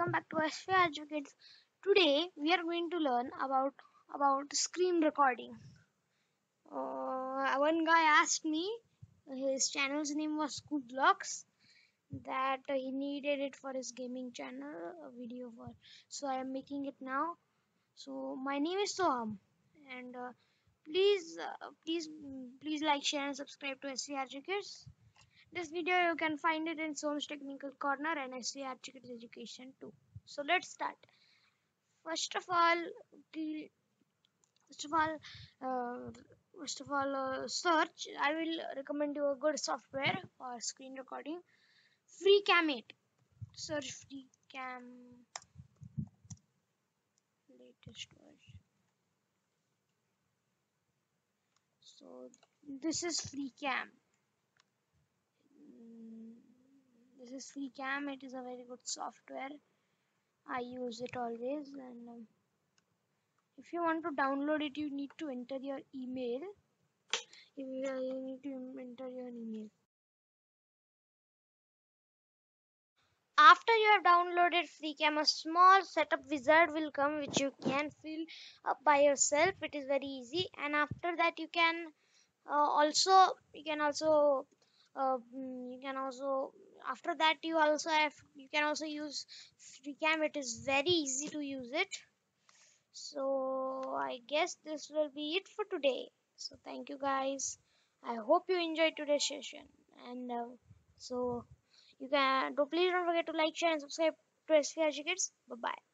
welcome back to SVRJ Kids. Today we are going to learn about about screen recording. Uh, one guy asked me, his channel's name was Goodlocks, that he needed it for his gaming channel, video for. So I am making it now. So my name is Soham, and uh, please, uh, please, please like, share, and subscribe to SVRJ Kids. This video you can find it in Soham's Technical Corner and SVRJ Kids Education too. So let's start. First of all, first of all, uh, first of all, uh, search. I will recommend you a good software for screen recording. FreeCam8. Search FreeCam latest version. So this is FreeCam this is FreeCam it is a very good software. I use it always and um, if you want to download it you need to enter your email. You, you need to enter your email. After you have downloaded FreeCam a small setup wizard will come which you can fill up by yourself. It is very easy. And after that you can uh, also you can also uh, mm, you can also after that you also have you can also use FreeCam. It is very easy to use it. So I guess this will be it for today. So thank you guys. I hope you enjoyed today's session. And uh, so you can do please don't forget to like share and subscribe to SV Kids. Bye bye